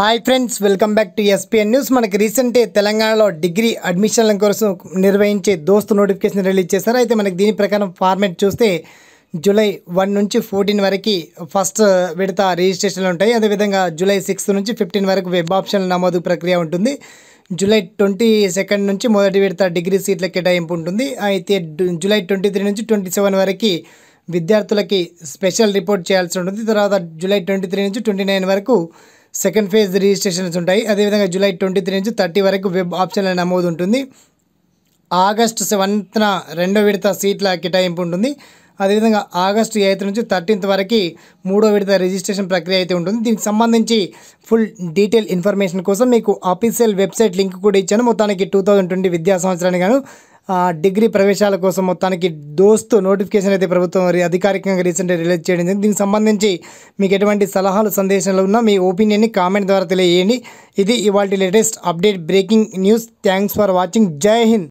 Hi friends welcome back to SPN news మనకి రీసెంటే తెలంగాణలో డిగ్రీ అడ్మిషన్ల కోసం నిర్వహించే దోస్తు నోటిఫికేషన్ రిలీజ్ చేశారు. అయితే మనకి దీని ప్రకారం ఫార్మేట్ చూస్తే జూలై వన్ నుంచి ఫోర్టీన్ వరకు ఫస్ట్ విడత రిజిస్ట్రేషన్లు ఉంటాయి. అదేవిధంగా జూలై సిక్స్త్ నుంచి ఫిఫ్టీన్ వరకు వెబ్ ఆప్షన్ నమోదు ప్రక్రియ ఉంటుంది. జూలై ట్వంటీ సెకండ్ నుంచి మొదటి విడత డిగ్రీ సీట్ల కేటాయింపు ఉంటుంది. అయితే జూలై ట్వంటీ త్రీ నుంచి ట్వంటీ సెవెన్ వరకు విద్యార్థులకి స్పెషల్ రిపోర్ట్ చేయాల్సి ఉంటుంది. తర్వాత జూలై ట్వంటీ త్రీ నుంచి ట్వంటీ నైన్ వరకు సెకండ్ ఫేజ్ రిజిస్ట్రేషన్స్ ఉంటాయి. అదేవిధంగా జూలై ట్వంటీ త్రీ నుంచి థర్టీ వరకు వెబ్ ఆప్షన్ల నమోదు ఉంటుంది. ఆగస్టు సెవెంత్న రెండో విడత సీట్ల కేటాయింపు ఉంటుంది. అదేవిధంగా ఆగస్టు ఎయిత్ నుంచి థర్టీన్త్ వరకు మూడో విడత రిజిస్ట్రేషన్ ప్రక్రియ అయితే ఉంటుంది. దీనికి సంబంధించి ఫుల్ డీటెయిల్ ఇన్ఫర్మేషన్ కోసం మీకు ఆఫీషియల్ వెబ్సైట్ లింక్ కూడా ఇచ్చాను. మొత్తానికి టూ థౌజండ్ ట్వంటీ విద్యా సంవత్సరానికి గాను డిగ్రీ ప్రవేశాల కోసం మొత్తానికి దోస్తు నోటిఫికేషన్ అయితే ప్రభుత్వం అధికారికంగా రీసెంట్గా రిలీజ్ చేయడం జరిగింది. దీనికి సంబంధించి మీకు ఎటువంటి సలహాలు సందేశాలు ఉన్నా మీ ఒపీనియన్ని కామెంట్ ద్వారా తెలియజేయండి. ఇది ఇవాళ latest update breaking news. Thanks for watching. జై హింద్.